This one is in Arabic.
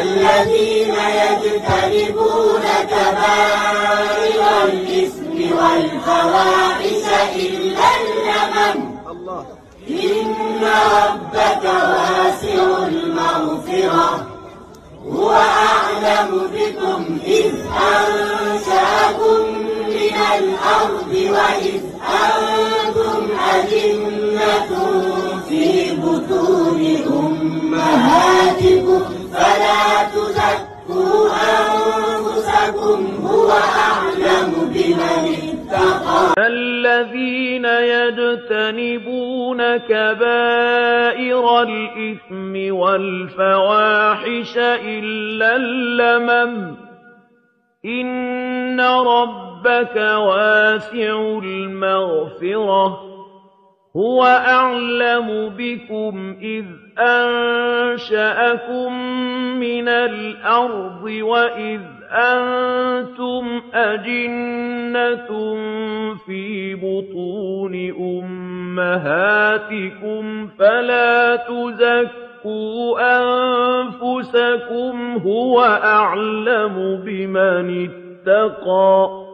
الذين يجتنبون كبائر الإثم والفواحش إلا اللمم إن ربك واسع المغفرة. هو أعلم بكم إذ أنشأكم من الأرض وإذ أنتم الذين يجتنبون كبائر الإثم والفواحش إلا اللمم. إن ربك واسع المغفرة. هو أعلم بكم إذ أنشأكم من الأرض وإذ أنتم أجنة في بطون أمهاتكم فلا تزكوا أنفسكم هو أعلم بمن اتقى